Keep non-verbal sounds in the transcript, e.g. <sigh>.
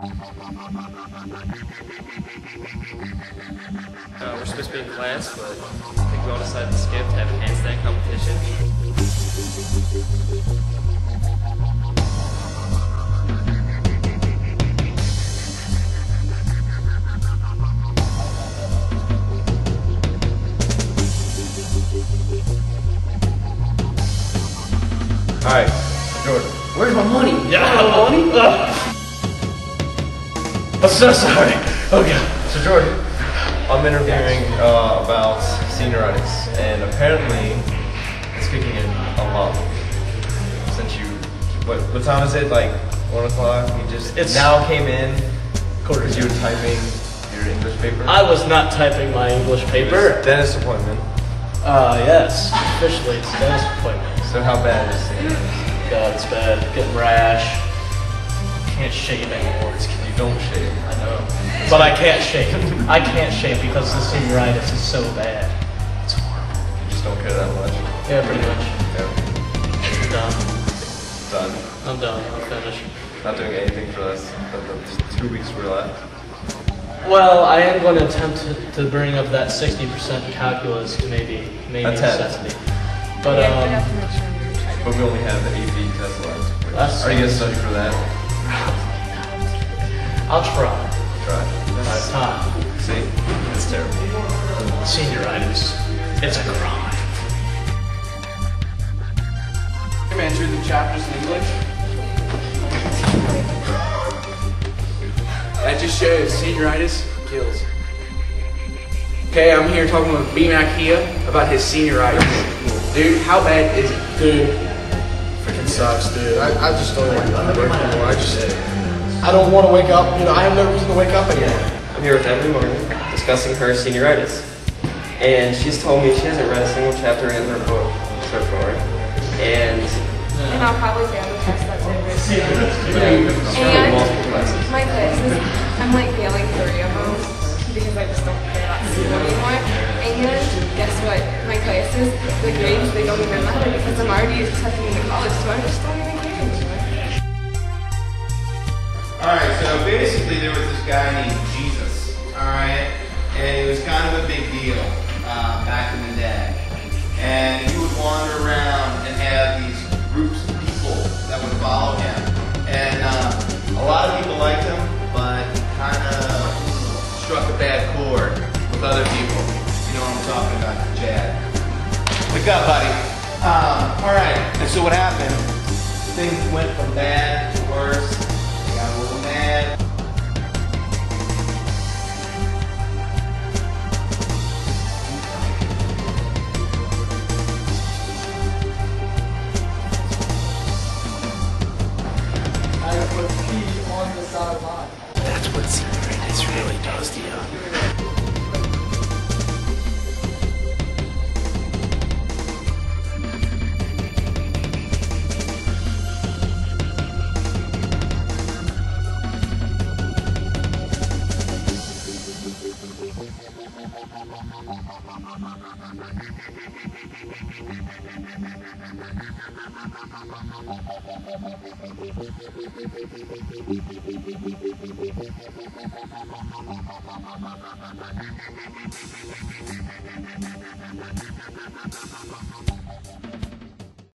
Uh, we're supposed to be in class, but I think we all decided to skip to have a handstand competition. Alright, Jordan. Where's my money? Yeah, money? <laughs> I'm so sorry. Oh god. So Jordan, I'm interviewing uh, about senioritis, and apparently it's kicking in a lot. Since you, what, what time is it? Like one o'clock. You just It's- now came in because you were typing your English paper. I was not typing my English paper. Dentist appointment. Uh, yes. Officially, it's a dentist appointment. So how bad is it? God, it's bad. Getting rash. Can't shave anymore. It's You don't shave. I know. But I can't shave. I can't shave because the senioritis is so bad. It's horrible. You just don't care that much. Yeah, pretty much. Yeah. Done. Done. I'm done. I'm finished. Not doing anything for us. But the two weeks we're left. Well, I am going to attempt to, to bring up that 60% calculus to maybe maybe Attempt. 70. But um, have to make sure you're trying But we only have the AP test left. Are you gonna study for that? I'll try. Try. My time. See? It's terrible. Senioritis. It's a crime. Enter the chapters in English. That just shows senioritis kills. Okay, I'm here talking with B Mac Hia about his senioritis. Dude, how bad is it? Dude, freaking sucks, dude. I, I just don't want to work anymore. I just, I don't want to wake up. You know, I have no reason to wake up anymore. I'm here with Emily Martin discussing her senioritis. And she's told me she hasn't read a single chapter in her book so far. And And I'll probably fail the test that's over. she's taken multiple classes. My classes, I'm like failing three of them because I just don't care about school anymore. And guess what? My classes, the grades, they don't even matter because I'm already accepted into college, so I just don't even care there was this guy named Jesus, alright? And it was kind of a big deal uh, back in the day. And he would wander around and have these groups of people that would follow him. And uh, a lot of people liked him, but kind of struck a bad chord with other people. You know what I'm talking about, Chad. Wake up, buddy. Um, alright, and so what happened? Really Thank